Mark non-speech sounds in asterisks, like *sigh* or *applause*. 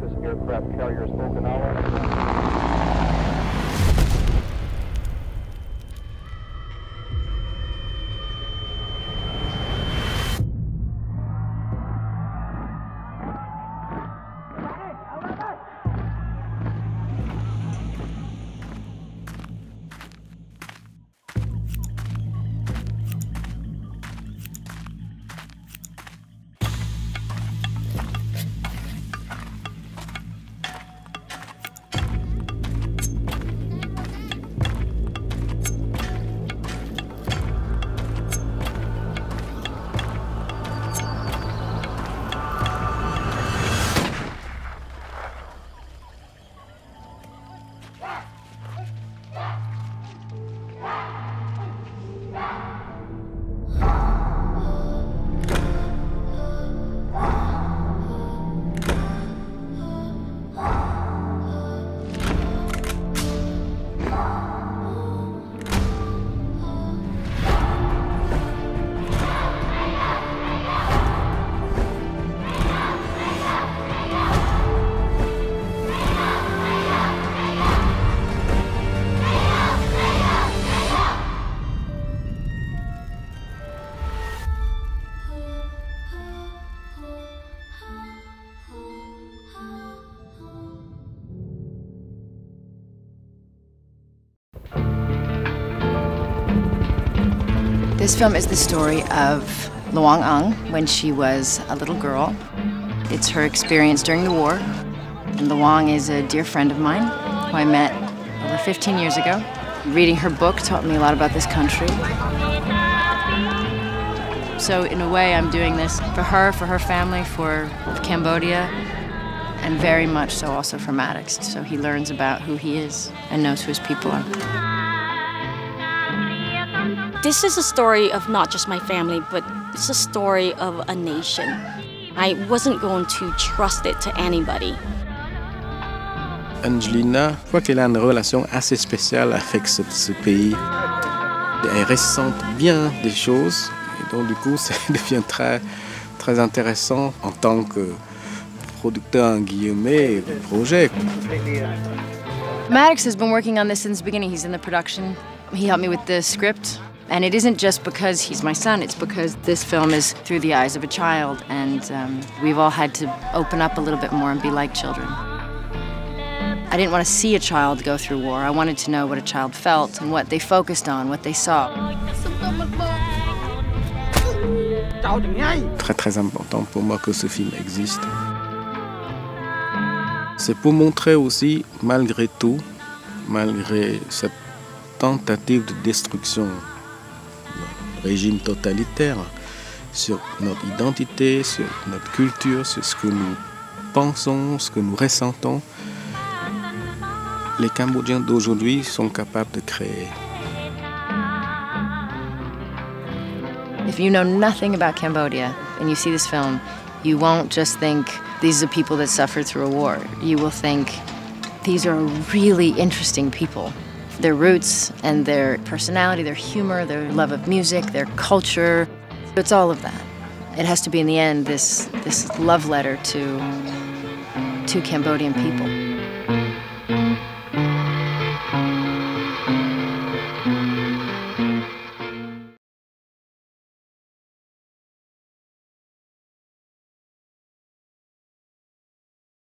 This Aircraft Carrier Okinawa. This film is the story of Loung Ung when she was a little girl. It's her experience during the war. And Loung is a dear friend of mine who I met over 15 years ago. Reading her book taught me a lot about this country. So, in a way, I'm doing this for her, for her family, for Cambodia, and very much so also for Maddox. So he learns about who he is and knows who his people are. This is a story of not just my family, but it's a story of a nation. I wasn't going to trust it to anybody. Angelina, je crois qu'elle a une relation assez spéciale avec ce, ce pays. Elle ressent bien des choses, et donc du coup, *laughs* ça devient très, très intéressant en tant que producteur en guillemets de projet. Maddox has been working on this since the beginning. He's in the production. He helped me with the script. And it isn't just because he's my son, it's because this film is through the eyes of a child, and um, we've all had to open up a little bit more and be like children. I didn't want to see a child go through war. I wanted to know what a child felt and what they focused on, what they saw. Très très important pour moi que ce film existe. C'est pour montrer aussi, malgré tout, malgré cette tentative de destruction régime totalitaire, sur notre identité, sur notre culture, sur ce que nous pensons, ce que nous ressentons, les Cambodgiens d'aujourd'hui sont capables de créer. If you know nothing about Cambodia and you see this film, you won't just think these are people that suffered through a war. You will think these are really interesting people their roots and their personality, their humor, their love of music, their culture. It's all of that. It has to be in the end this this love letter to to Cambodian people.